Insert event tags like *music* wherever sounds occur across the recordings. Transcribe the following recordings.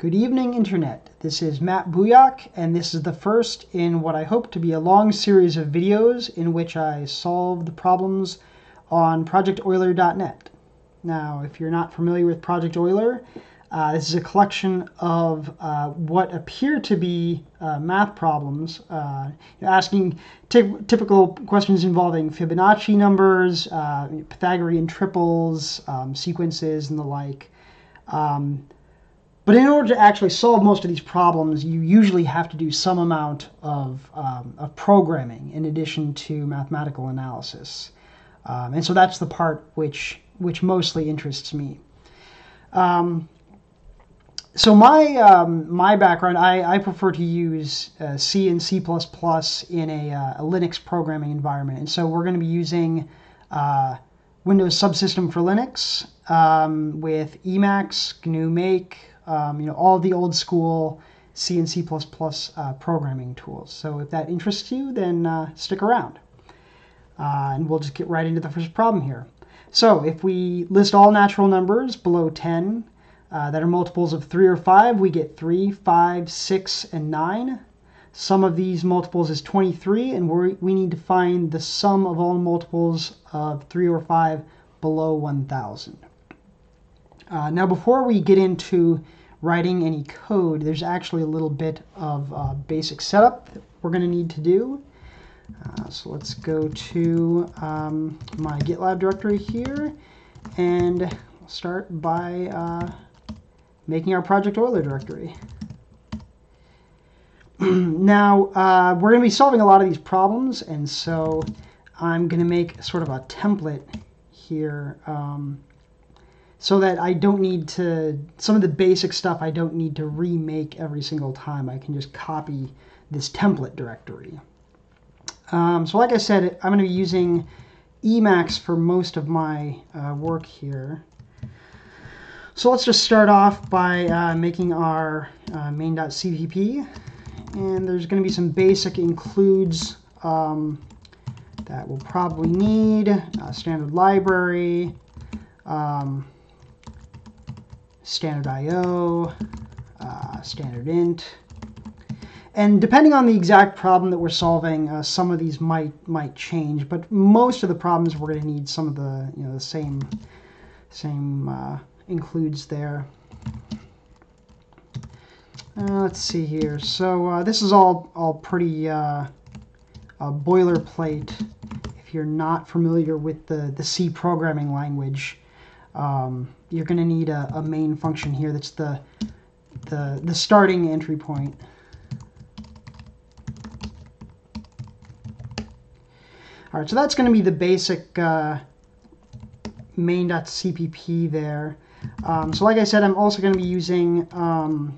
Good evening, Internet. This is Matt Bouyack, and this is the first in what I hope to be a long series of videos in which I solve the problems on ProjectEuler.net. Now, if you're not familiar with Project Euler, uh, this is a collection of uh, what appear to be uh, math problems, uh, asking typical questions involving Fibonacci numbers, uh, Pythagorean triples, um, sequences, and the like. Um, but in order to actually solve most of these problems, you usually have to do some amount of, um, of programming in addition to mathematical analysis. Um, and so that's the part which, which mostly interests me. Um, so my um, my background, I, I prefer to use uh, C and C++ in a, uh, a, Linux programming environment. And so we're going to be using uh, Windows Subsystem for Linux um, with Emacs, GNU Make, um, you know, all the old school C and C++ uh, programming tools. So if that interests you, then uh, stick around. Uh, and we'll just get right into the first problem here. So if we list all natural numbers below 10 uh, that are multiples of 3 or 5, we get 3, 5, 6, and 9. Sum of these multiples is 23, and we we need to find the sum of all multiples of 3 or 5 below 1,000. Uh, now before we get into writing any code, there's actually a little bit of uh, basic setup that we're going to need to do. Uh, so let's go to um, my GitLab directory here and start by uh, making our Project Euler directory. *clears throat* now, uh, we're going to be solving a lot of these problems, and so I'm going to make sort of a template here um, so that I don't need to, some of the basic stuff I don't need to remake every single time. I can just copy this template directory. Um, so like I said, I'm going to be using Emacs for most of my uh, work here. So let's just start off by uh, making our uh, main.cpp. And there's going to be some basic includes um, that we'll probably need. Uh, standard library, um, standard IO, uh, standard int. And depending on the exact problem that we're solving, uh, some of these might might change. But most of the problems we're going to need some of the you know the same same uh, includes there. Uh, let's see here. So uh, this is all all pretty uh, boilerplate. If you're not familiar with the the C programming language, um, you're going to need a, a, main function here that's the, the, the starting entry point. All right, so that's going to be the basic uh, main.cpp there. Um, so like I said, I'm also going to be using um,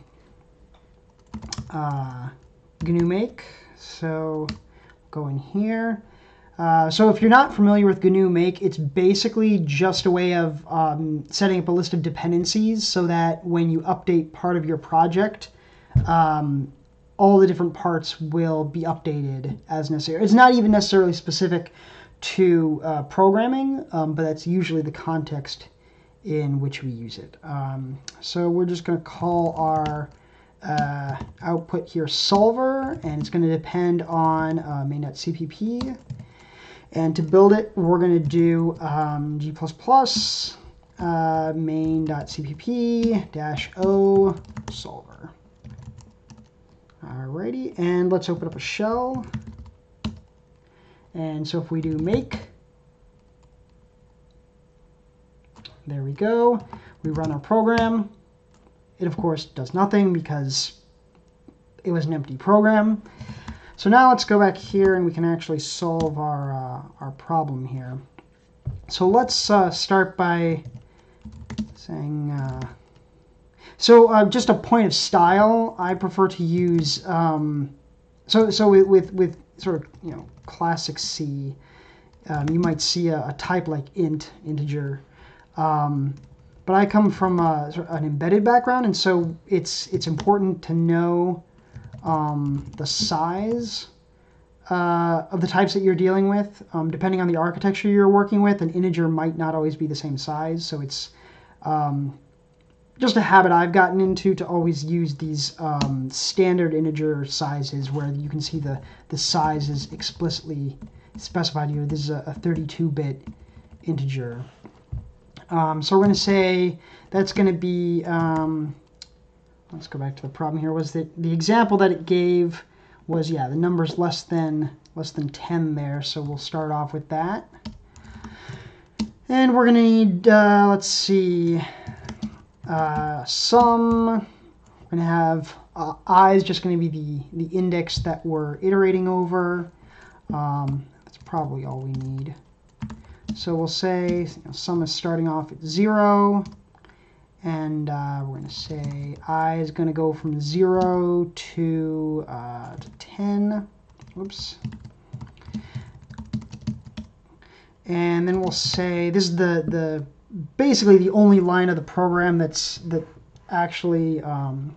uh, GNU Make. So go in here. Uh, so if you're not familiar with GNU Make, it's basically just a way of um, setting up a list of dependencies so that when you update part of your project, um, all the different parts will be updated as necessary. It's not even necessarily specific to uh, programming, um, but that's usually the context in which we use it. Um, so we're just going to call our uh, output here solver, and it's going to depend on uh, main.cpp. And to build it, we're going to do um, g++ uh, main.cpp o solver. Alrighty, and let's open up a shell. And so if we do make, there we go. We run our program. It, of course, does nothing because it was an empty program. So now let's go back here and we can actually solve our, uh, our problem here. So let's uh, start by saying, uh, so uh, just a point of style, I prefer to use, um, so, so with, with, with, sort of, you know, classic C, um, you might see a, a, type like int, integer. Um, but I come from a, an embedded background, and so it's, it's important to know um, the size uh, of the types that you're dealing with. Um, depending on the architecture you're working with, an integer might not always be the same size. So it's um, just a habit I've gotten into to always use these um, standard integer sizes where you can see the, the size is explicitly specified here. This is a, a 32-bit integer. Um, so we're going to say that's going to be, um, let's go back to the problem here, was that the example that it gave was, yeah, the number's less than, less than 10 there, so we'll start off with that. And we're going to need, uh, let's see, uh, sum. We're going to have uh, i is just going to be the, the index that we're iterating over. Um, that's probably all we need. So we'll say you know, sum is starting off at 0. And uh, we're going to say i is going to go from 0 to, uh, to 10. Whoops. And then we'll say this is the, the basically the only line of the program that's that actually um,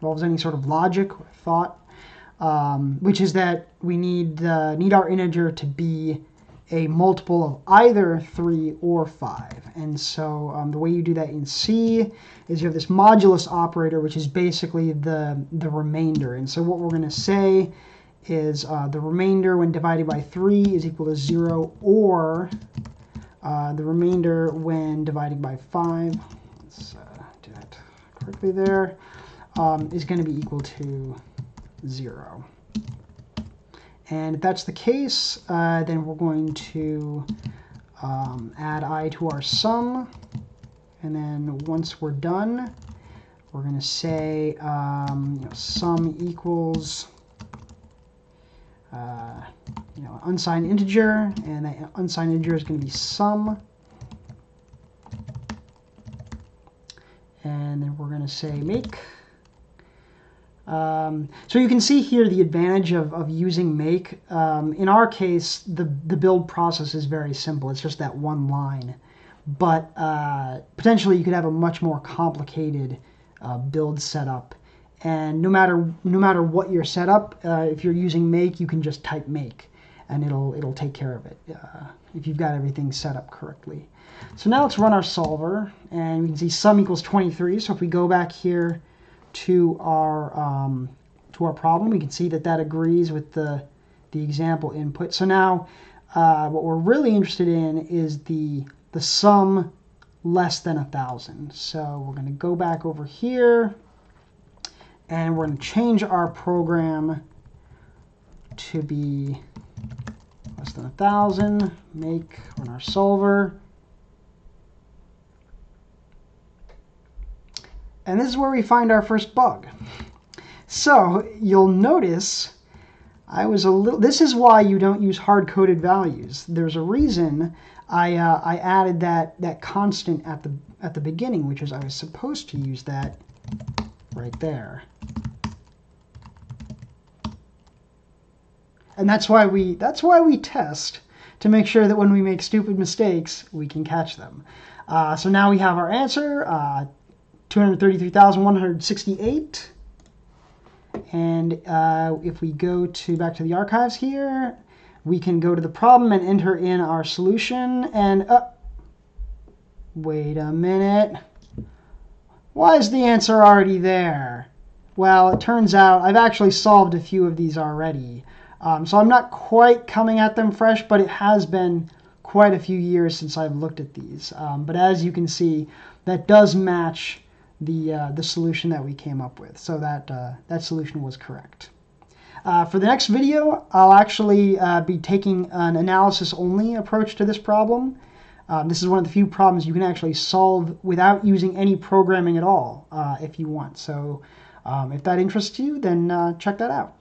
involves any sort of logic or thought, um, which is that we need uh, need our integer to be a multiple of either 3 or 5. And so um, the way you do that in C is you have this modulus operator, which is basically the, the remainder. And so what we're going to say is uh, the remainder when divided by 3 is equal to 0 or uh, the remainder when dividing by 5, let's uh, do that correctly there, um, is going to be equal to 0. And if that's the case, uh, then we're going to um, add i to our sum. And then once we're done, we're going to say um, you know, sum equals uh, you know, unsigned integer, and that unsigned integer is going to be sum. And then we're going to say make. Um, so you can see here the advantage of, of using make. Um, in our case, the, the build process is very simple. It's just that one line. But uh, potentially you could have a much more complicated uh, build setup and no matter no matter what your setup, uh, if you're using make, you can just type make, and it'll it'll take care of it uh, if you've got everything set up correctly. So now let's run our solver, and we can see sum equals 23. So if we go back here to our um, to our problem, we can see that that agrees with the the example input. So now uh, what we're really interested in is the the sum less than a thousand. So we're going to go back over here and we're going to change our program to be less than a thousand make on our solver and this is where we find our first bug. So you'll notice I was a little this is why you don't use hard-coded values. There's a reason I, uh, I added that that constant at the at the beginning which is I was supposed to use that right there. And that's why we that's why we test to make sure that when we make stupid mistakes, we can catch them. Uh, so now we have our answer, uh, 233,168. And uh, if we go to back to the archives here, we can go to the problem and enter in our solution. And uh, wait a minute. Why is the answer already there? Well, it turns out I've actually solved a few of these already. Um, so I'm not quite coming at them fresh, but it has been quite a few years since I've looked at these. Um, but as you can see, that does match the, uh, the solution that we came up with. So that, uh, that solution was correct. Uh, for the next video, I'll actually uh, be taking an analysis-only approach to this problem. Um, this is one of the few problems you can actually solve without using any programming at all uh, if you want. So um, if that interests you, then uh, check that out.